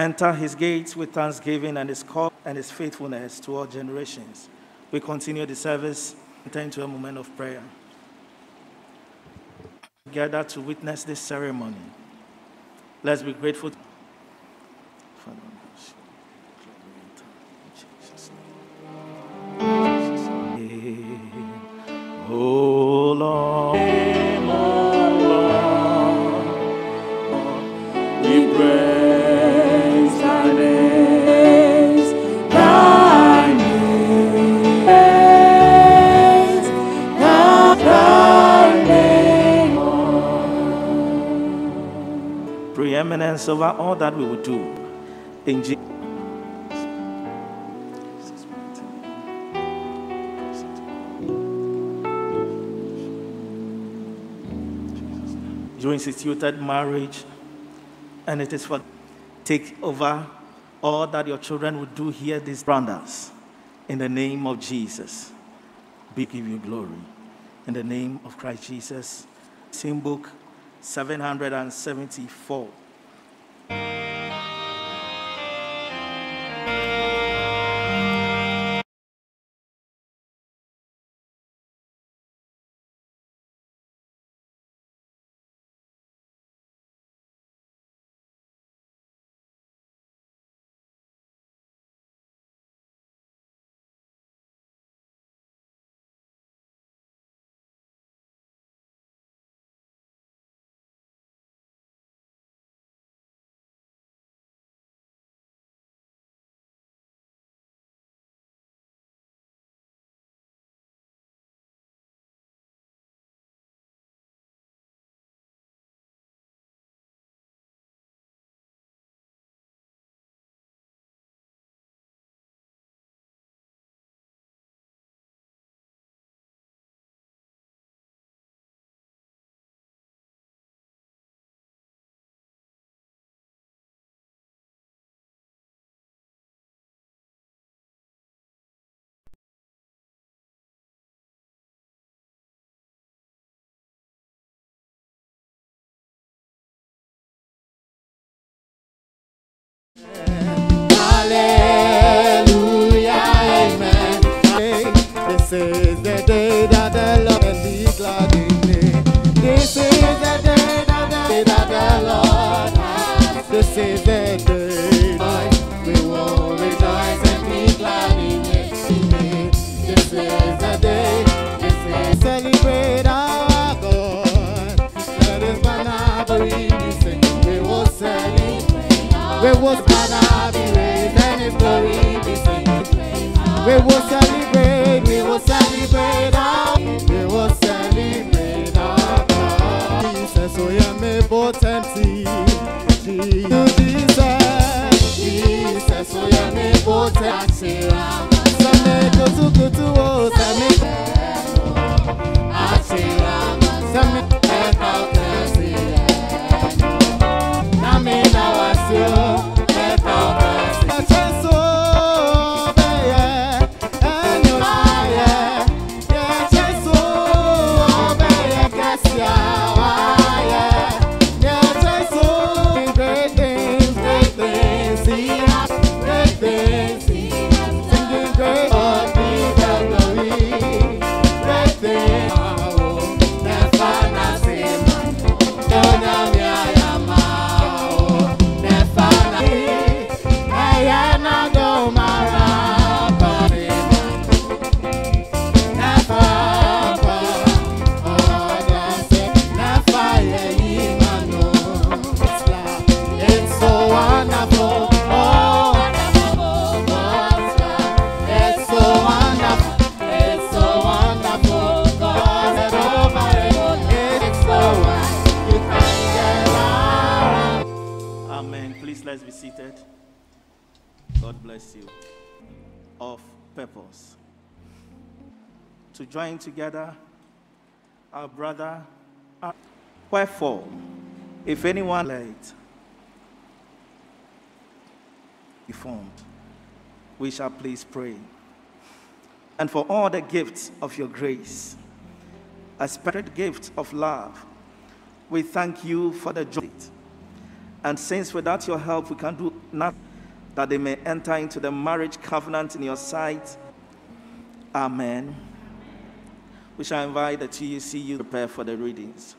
Enter his gates with thanksgiving and his call and his faithfulness to all generations. We continue the service, enter to a moment of prayer. Gather to witness this ceremony. Let's be grateful. Over all that we will do in Jesus. You instituted marriage, and it is for take over all that your children will do here, these brothers, in the name of Jesus. We give you glory. In the name of Christ Jesus. Same book 774. Day we will rejoice and be glad in it. This is the day. Celebrate our God. Let singing. We will celebrate. We will. We celebrate, our, we celebrate our God. Jesus, potency. Same kutu kutu together our brother. uh, Wherefore, if anyone late formed, we shall please pray. And for all the gifts of your grace, a spirit gift of love, we thank you for the joy. And since without your help we can do not that they may enter into the marriage covenant in your sight. Amen. We shall invite the TUC you prepare for the readings.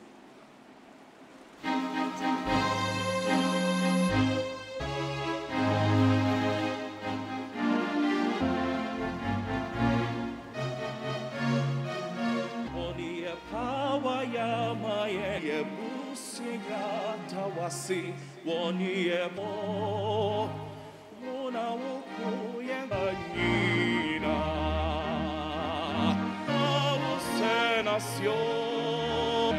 Nación.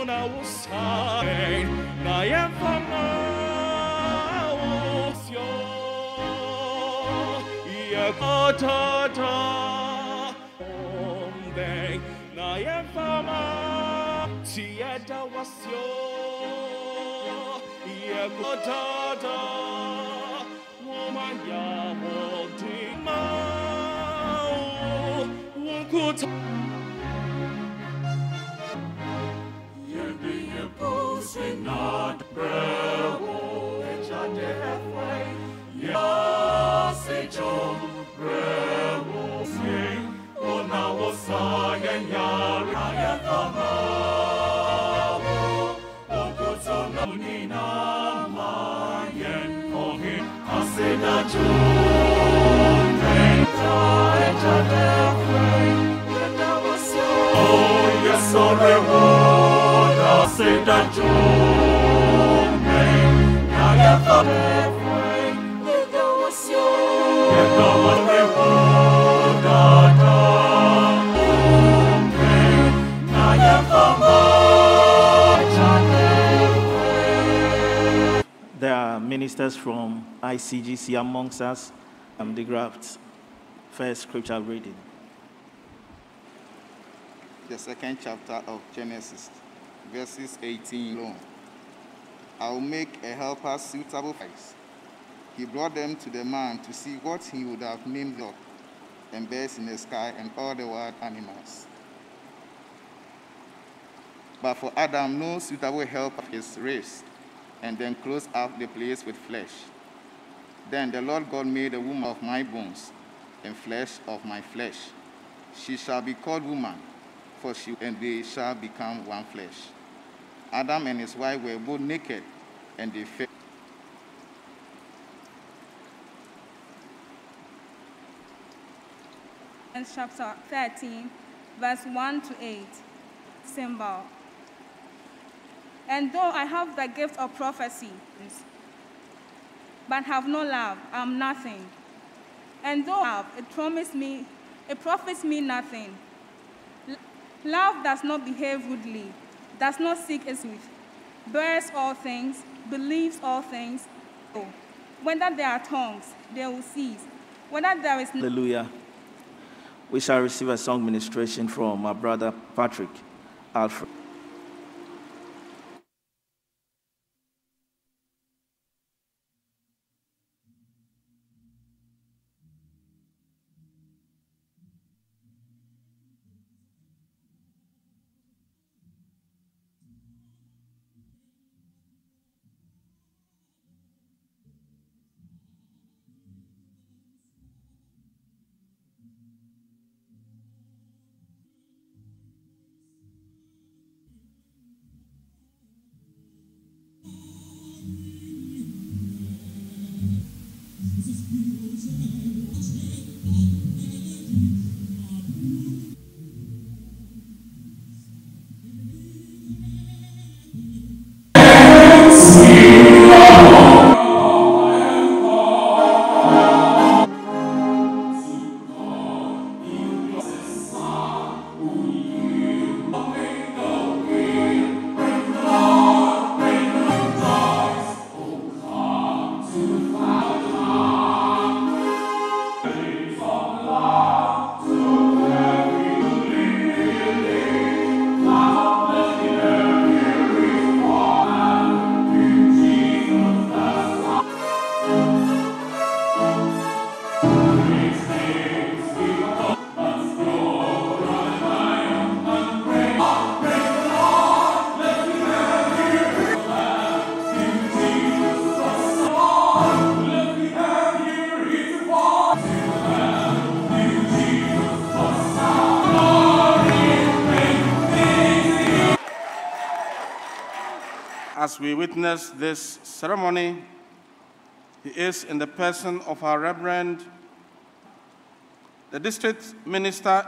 Una usain na yefama usio yekotata omdeng na yefama tieda wasio yekotata woman ya wotima wukuta Yebi There are ministers from ICGC amongst us. Um, the graft. First scripture reading. the second chapter of Genesis, verses 18 long. I'll make a helper suitable for us. He brought them to the man to see what he would have named God, and birds in the sky and all the wild animals. But for Adam, no suitable help of his race, and then closed up the place with flesh. Then the Lord God made a woman of my bones, and flesh of my flesh. She shall be called woman, she and they shall become one flesh. Adam and his wife were both naked, and they fell. Romans chapter 13, verse 1 to 8. Symbol. And though I have the gift of prophecy, but have no love, I am nothing. And though I have, it promised me, it profits me nothing. Love does not behave rudely, does not seek its with, bears all things, believes all things. Oh, whether there are tongues, they will cease. Whether there is Hallelujah. We shall receive a song ministration from our brother Patrick Alfred. Witness this ceremony, he is in the person of our Reverend, the district minister,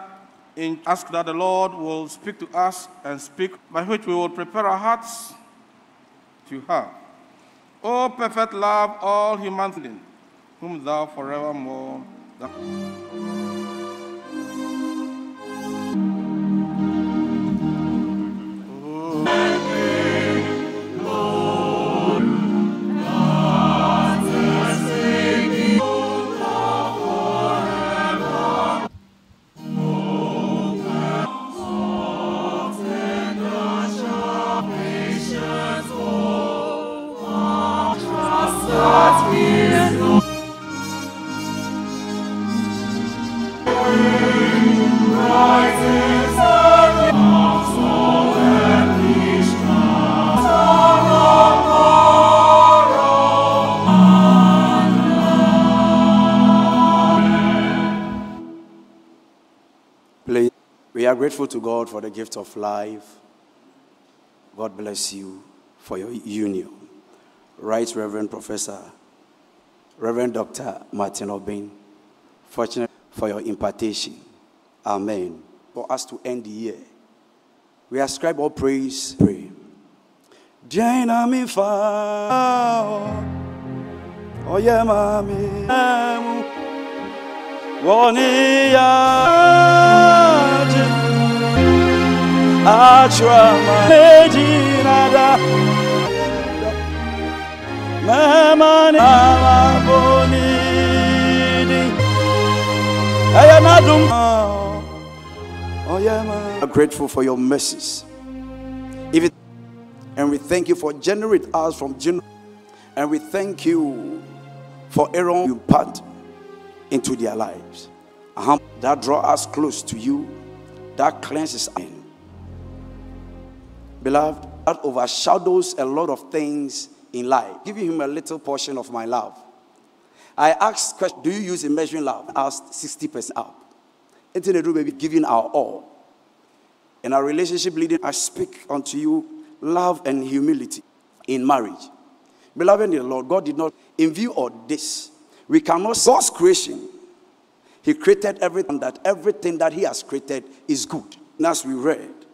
in ask that the Lord will speak to us and speak by which we will prepare our hearts to her. O perfect love, all humanity, whom thou forevermore. Play. Grateful to God for the gift of life. God bless you for your union. Right, Reverend Professor, Reverend Dr. Martin Obin, fortunate for your impartation. Amen. For us to end the year, we ascribe all praise. Pray. Oh yeah, woni ya, achwa meji nada, mama ni amaboni di, ayanadum. Yeah, man. I'm grateful for your mercies. And we thank you for generate us from January. And we thank you for Aaron you part into their lives. That draw us close to you. That cleanses us. Beloved, that overshadows a lot of things in life. Giving him a little portion of my love. I asked, question, do you use a measuring love? I asked 60% up. To do, baby, giving our all. In our relationship leading, I speak unto you love and humility in marriage. Beloved in the Lord, God did not, in view of this, we cannot, God's creation, He created everything, that everything that He has created is good. And as we read,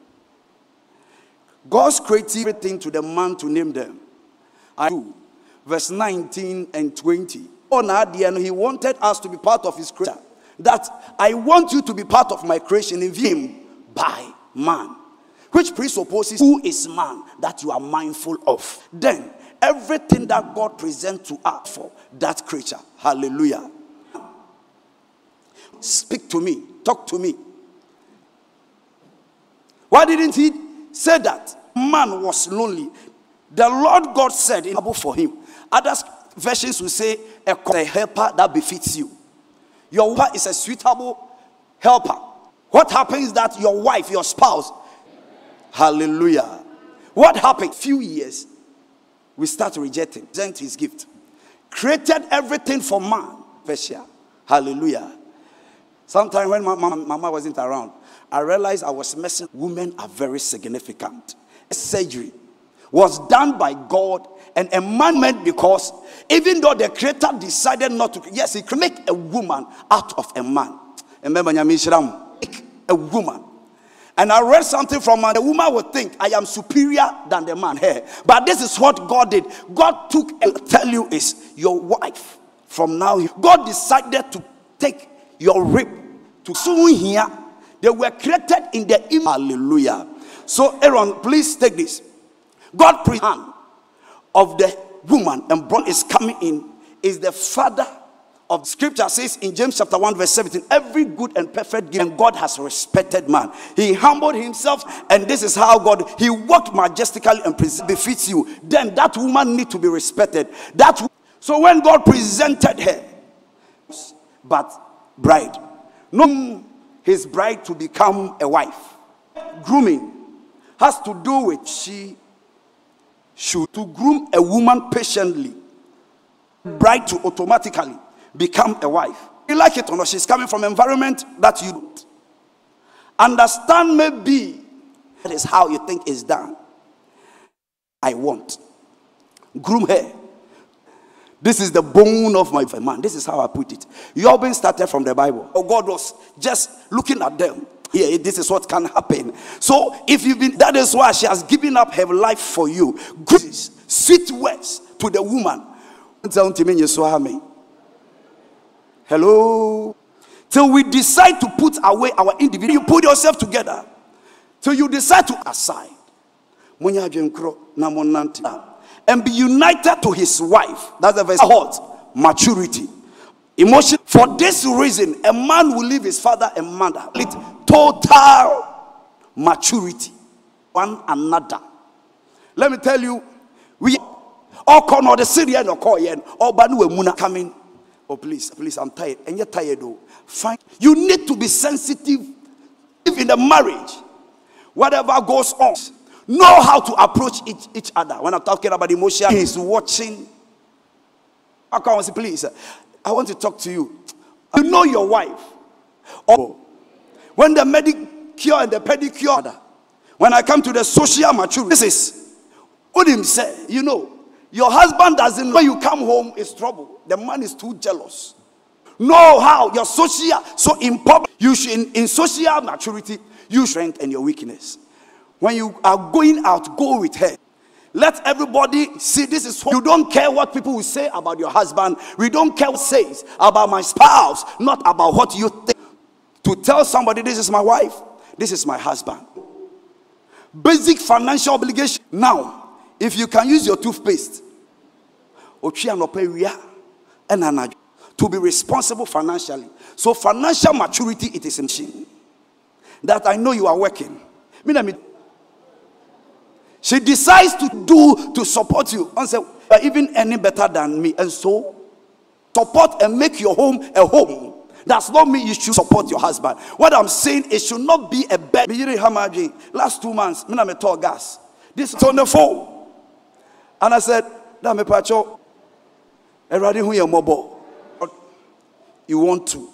God's created everything to the man to name them. I do. Verse 19 and 20. On end, He wanted us to be part of His creation. That I want you to be part of my creation in Him by man, which presupposes who is man that you are mindful of. Then everything that God presents to us for that creature. Hallelujah. Speak to me, talk to me. Why didn't he say that? Man was lonely. The Lord God said in for him. Other versions will say a helper that befits you. Your wife is a suitable helper. What happens that your wife, your spouse, hallelujah. What happened? Few years, we start rejecting, present his gift. Created everything for man. Hallelujah. Sometimes when my mama wasn't around, I realized I was messing. Women are very significant. Surgery was done by God and a man meant because even though the creator decided not to, yes, he could make a woman out of a man. Remember, a woman. And I read something from her. The woman would think I am superior than the man here. But this is what God did. God took and tell you is your wife. From now, God decided to take your rib to soon here. They were created in the image. Hallelujah. So, Aaron, please take this. God pre of the woman and brought is coming in is the father of scripture says in James chapter 1 verse 17 every good and perfect gift and God has respected man he humbled himself and this is how God he walked majestically and befits you then that woman need to be respected that so when God presented her but bride no his bride to become a wife grooming has to do with she should to groom a woman patiently bride to automatically become a wife. You like it or not, she's coming from environment that you don't understand. Maybe that is how you think is done. I want groom her. This is the bone of my man. This is how I put it. Your being started from the Bible. Oh, God was just looking at them. Yeah, this is what can happen. So, if you've been, that is why she has given up her life for you. Good, sweet words to the woman. Hello. Till we decide to put away our individual, you put yourself together. Till you decide to aside. And be united to his wife. That's the verse. What? Maturity. Emotion. For this reason, a man will leave his father and mother. With total maturity. One another. Let me tell you, we all come or the Syrian or Korean or Banu Muna coming. Oh, please, please, I'm tired. And you're tired though. Fine. You need to be sensitive if in the marriage. Whatever goes on, know how to approach each, each other. When I'm talking about emotion, he's watching. I come say, please, I want to talk to you. You know your wife. Or when the medicure and the pedicure, when I come to the social maturity, this is him say, you know, your husband doesn't when you come home is trouble. The man is too jealous. Know how your social so important. You should in, in social maturity, you strength and your weakness. When you are going out, go with her. Let everybody see this is what you don't care what people will say about your husband. We don't care what says about my spouse, not about what you think. To tell somebody this is my wife, this is my husband. Basic financial obligation. Now, if you can use your toothpaste, to be responsible financially. So financial maturity it is in that I know you are working. She decides to do to support you and say, You're even any better than me. And so, support and make your home a home. Does not mean you should support your husband. What I'm saying, it should not be a bed. Last two months, I'm a tall gas. This is on the phone. And I said, Damn me, Pacho. You want to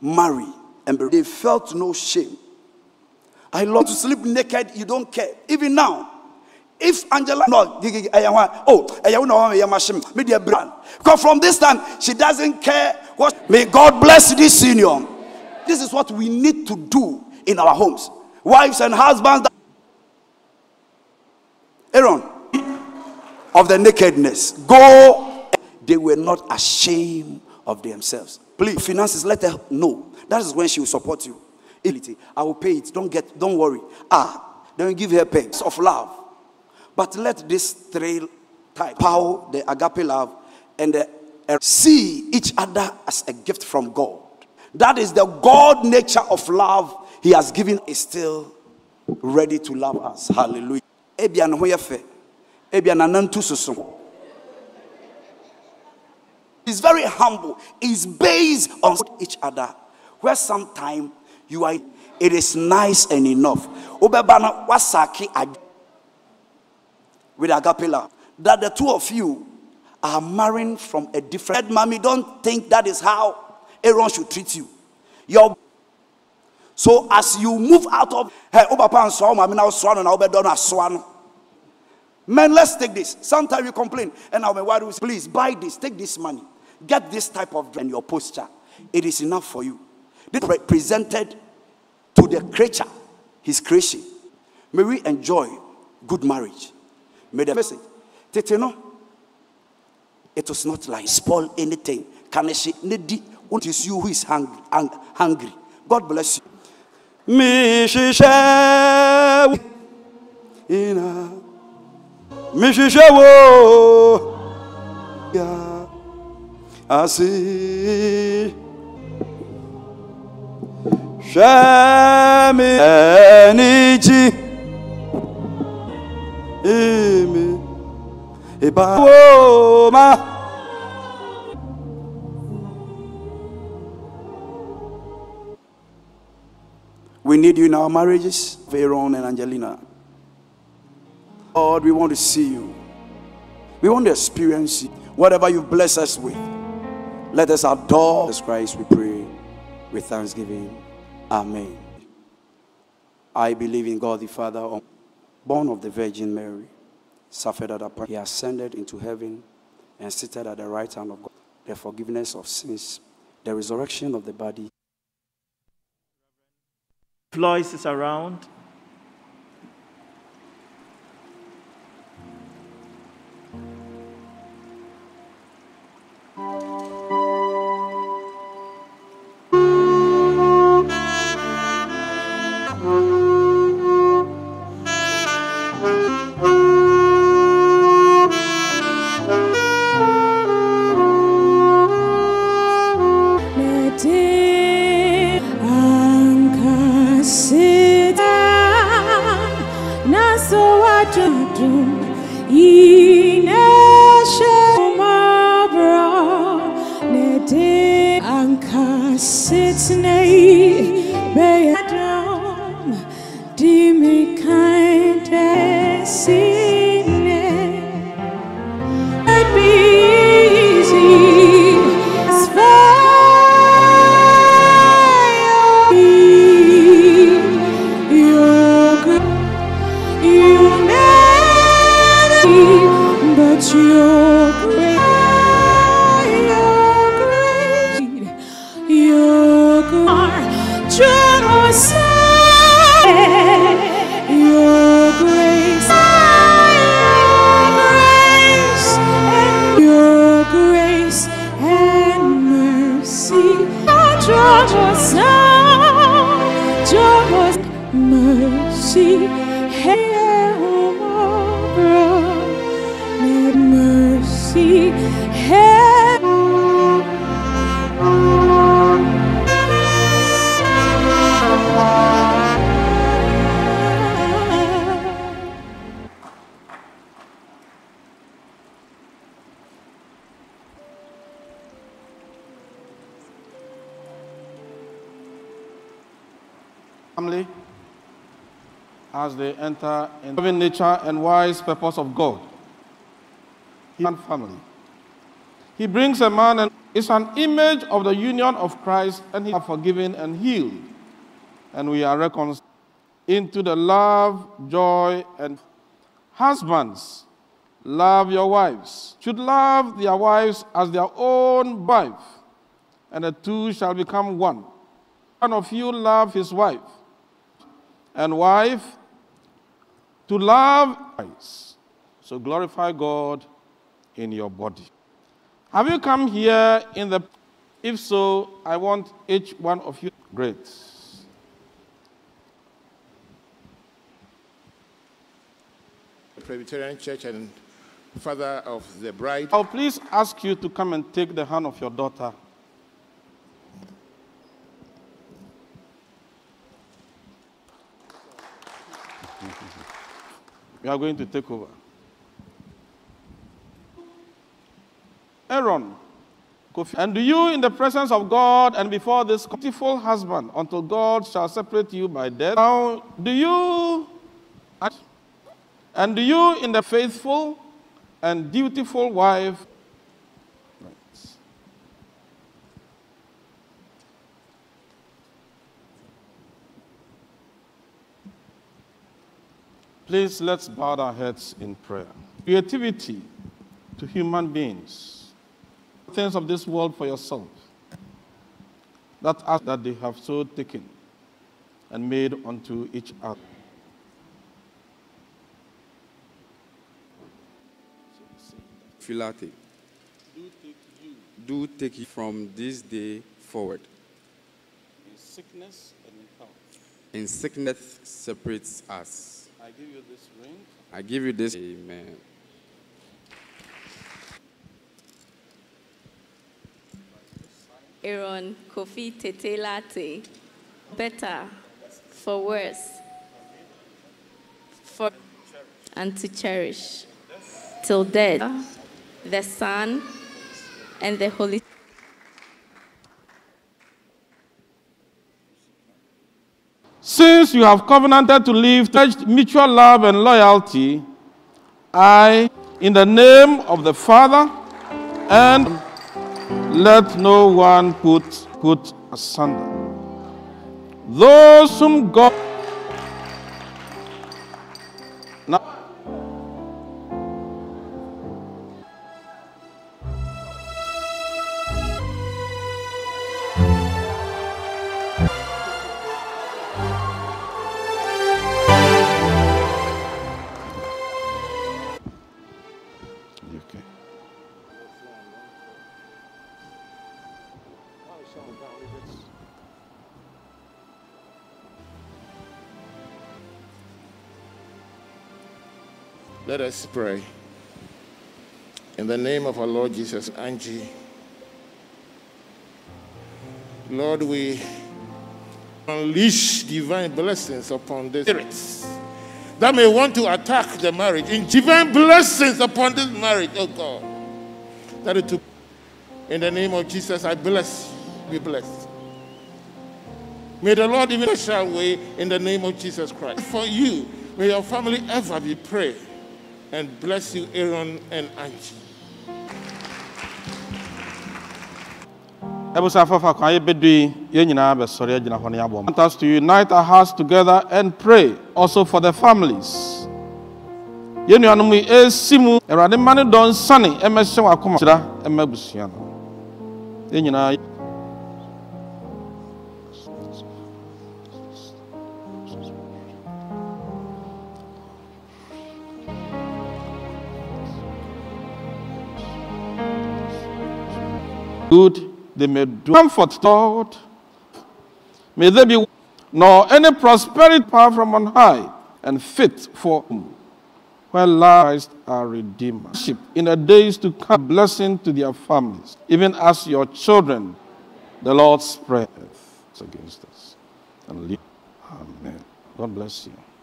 marry and they felt no shame. I love to sleep naked, you don't care. Even now, if Angela, no, eh, oh, eh, eh, media brand. Because from this time, she doesn't care what. May God bless this senior. This is what we need to do in our homes. Wives and husbands. Aaron, of the nakedness. Go. They were not ashamed of themselves. Please, finances, let her know. That is when she will support you. I will pay it. Don't get, don't worry. Ah, then give her pegs of love. But let this three type, power, the agape love, and the er, see each other as a gift from God. That is the God nature of love He has given is still ready to love us. Hallelujah. Hoyefe. Ebian anantu susu. He's very humble. He's based on each other. Where sometimes you are, it is nice and enough. Obebana wasaki with agape. That the two of you are marrying from a different mommy. Don't think that is how Aaron should treat you. Your so as you move out of hey, oh, Obapa and so mommy now swan and Obedon swan. Men, let's take this. Sometimes you complain, and I'll be why please buy this, take this money, get this type of and your posture. It is enough for you. This represented to the creature, his creation. May we enjoy good marriage. May the message. Tete no. It was not like spoil anything. Can she need it is you who is hungry, hungry. God bless you. Me she ina me she ya asi shame energy We need you in our marriages, Veron and Angelina. Lord, we want to see you. We want to experience you. Whatever you bless us with, let us adore Jesus Christ, we pray, with thanksgiving. Amen. I believe in God the Father born of the Virgin Mary, suffered at. He ascended into heaven and seated at the right hand of God. The forgiveness of sins, the resurrection of the body. Floyd is around. As they enter in loving nature and wise purpose of God. Human family. He brings a man and is an image of the union of Christ and he are forgiven and healed. And we are reconciled into the love, joy, and husbands. Love your wives. Should love their wives as their own wife, and the two shall become one. One of you love his wife, and wife to love Christ. So glorify God in your body. Have you come here in the if so, I want each one of you great. The Presbyterian Church and father of the bride. I'll please ask you to come and take the hand of your daughter. We are going to take over. Aaron, and do you in the presence of God and before this beautiful husband until God shall separate you by death? Now, do you and do you in the faithful and dutiful wife? Please let's bow our heads in prayer. Creativity to human beings, things of this world for yourself, that act that they have so taken and made unto each other. Filate. Do take it from this day forward. In sickness and in health. In sickness separates us. I give you this ring. I give you this. Amen. Aaron Kofi Tete Lartey. Better for worse. For and to cherish till death. The Son and the Holy Since you have covenanted to live, mutual love and loyalty, I, in the name of the Father, and let no one put put asunder. Those whom God Let us pray. In the name of our Lord Jesus, Angie. Lord, we unleash divine blessings upon the spirits that may want to attack the marriage. In divine blessings upon this marriage, oh God. That it to in the name of Jesus, I bless you. Be blessed. May the Lord even special way in the name of Jesus Christ. For you, may your family ever be praised. And bless you, Aaron and Angie. Want us to unite our hearts together and pray also for the families. Yɛn good they may do comfort, Lord. May they be nor any prosperity power from on high and fit for whom where lives are. In the days to come, blessing to their families, even as your children, the Lord spreadeth against us. And. Amen. God bless you.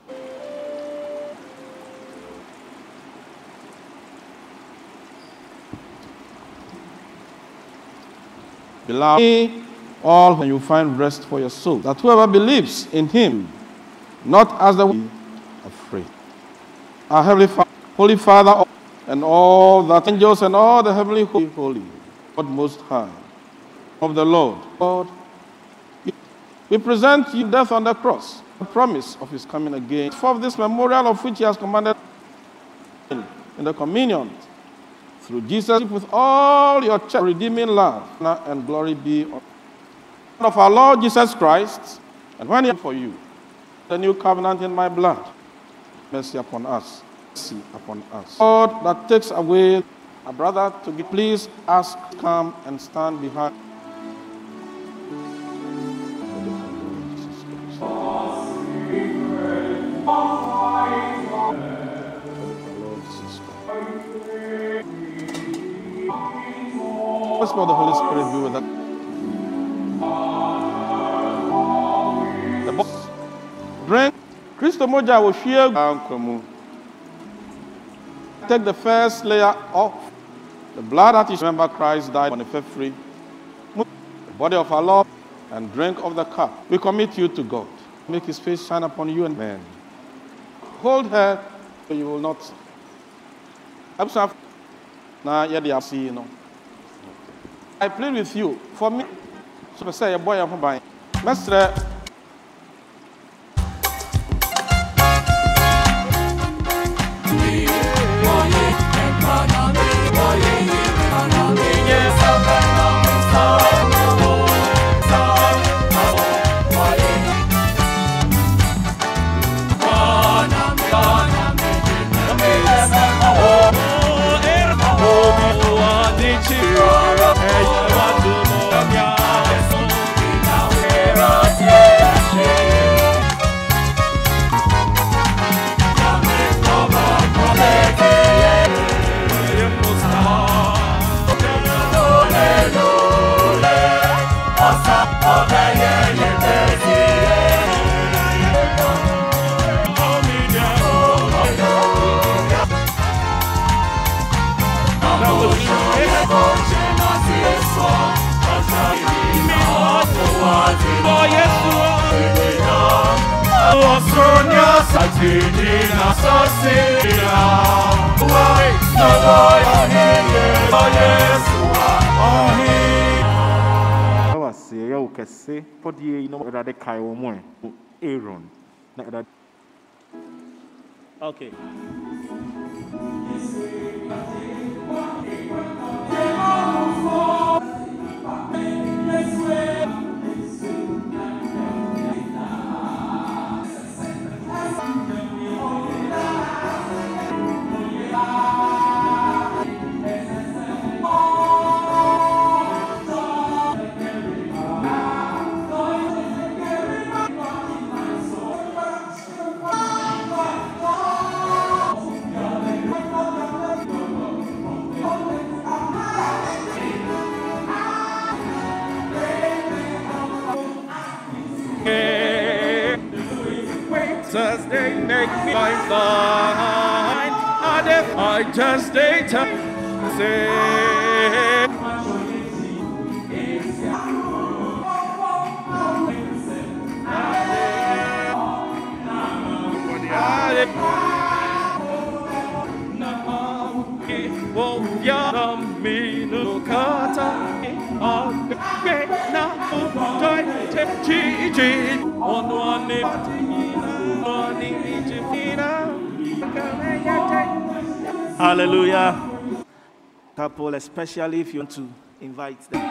Beloved, all when you find rest for your soul. That whoever believes in him, not as the afraid. Our Heavenly Father, Holy Father, and all the angels and all the heavenly holy, holy, God Most High, of the Lord, God, we present you death on the cross, the promise of his coming again. For this memorial of which he has commanded in the communion through Jesus with all your church, redeeming love and glory be on of our Lord Jesus Christ, and when he for you, the new covenant in my blood, mercy upon us, mercy upon us. God that takes away a brother to be please ask, come and stand behind. Let's the Holy Spirit be with us. The boss drink Christo moja wohwie ankwa mu. Take the first layer off. The blood that is remember Christ died on the fifth free. The body of our Lord and drink of the cup. We commit you to God. Make his face shine upon you and men. Hold her so you will not. Now, yeah, see you know. I plead with you. For me, so I say, boy, I'm buying. Master, ɛwɔ ase ɛyɛ wo kɛse fɔdeɛ yi na ɛdade kae wɔ mu ɛ aaron na ɛdade Okay. Thank Amen. Just stay say. Hallelujah. Couple, especially if you want to invite them.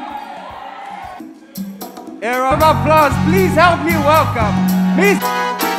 A round of applause. Please help me welcome. Please.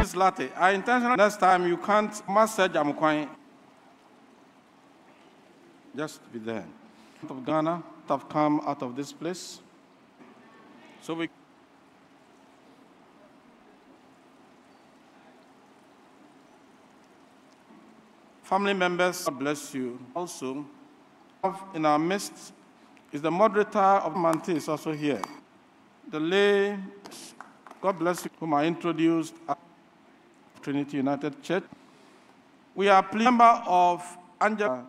This latte, I intentional next time you can't master Jamukwan. Just be there. Out Of Ghana have come out of this place. So we Family members, God bless you. Also, in our midst is the moderator of Mante is also here. The lay, God bless you, whom I introduced at Trinity United Church. We are a member of Angela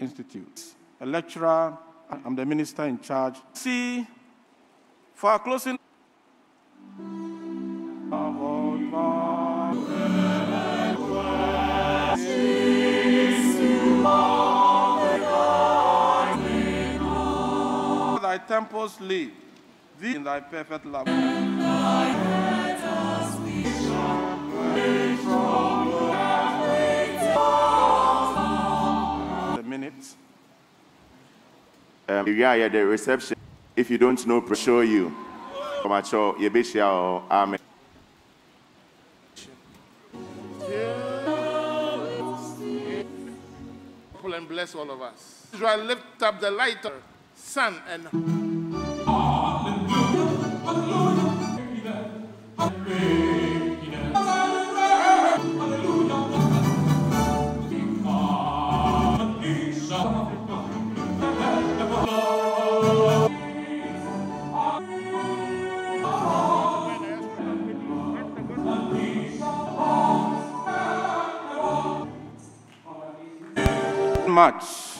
Institute, a lecturer. I'm the minister in charge. See, for our closing. Temples live, thee in thy perfect love. A minute. Um, yeah, yeah, the reception. If you don't know, show you. Come at show, you be sure. Amen. and bless all of us. Israel, lift up the light sun and Much.